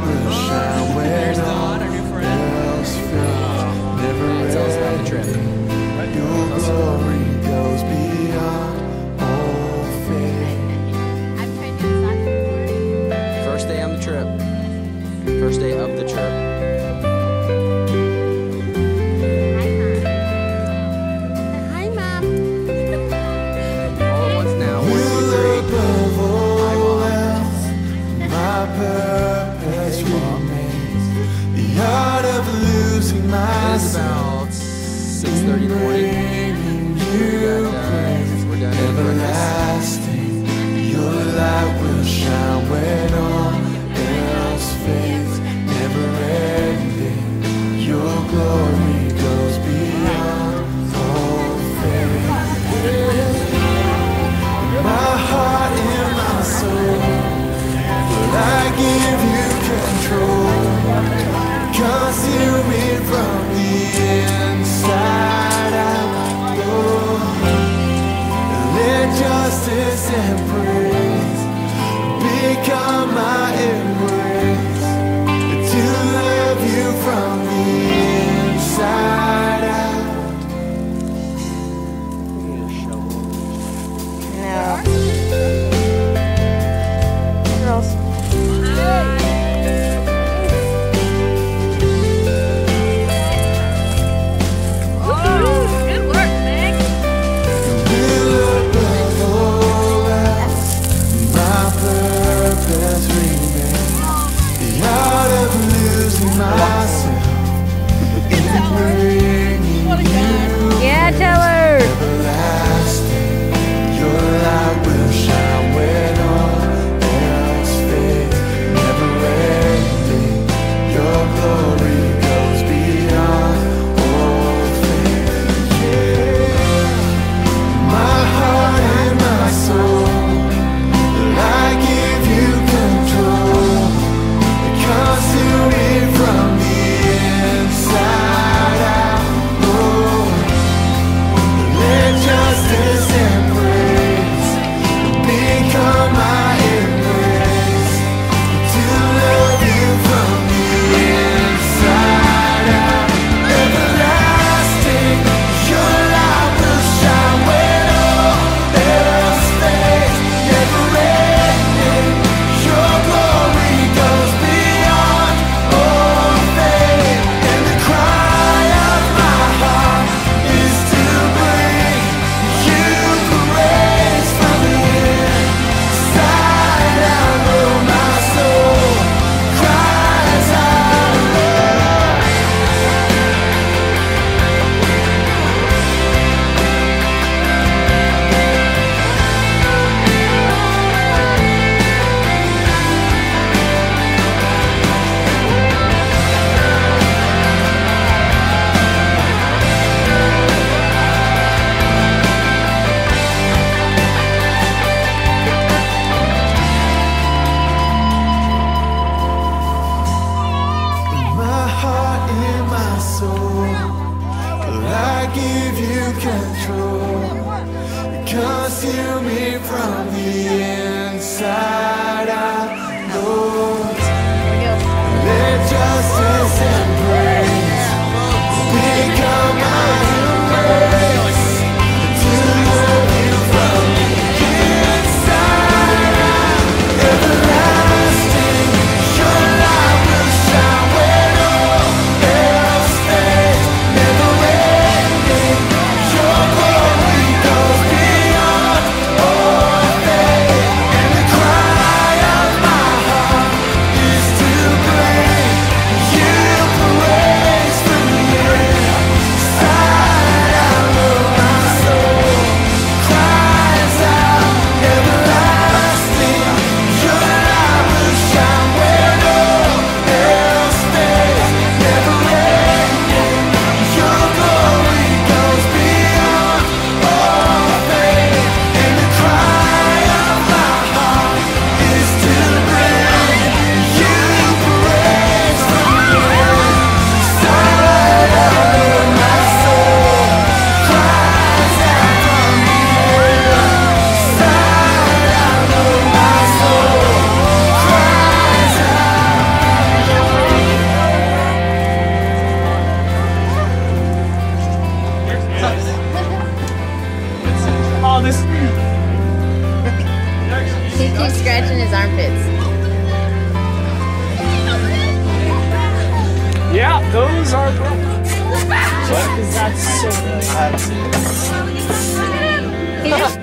wish I went on filled, never ending. Your glory goes beyond all faith. First day on the trip. First day of the trip. above all else. It's about 6.30 in the morning. We're done. We're done. Your light will shine when all else fades. Never ending. Your glory. control. Consume me from the inside. Those are Because that's so good.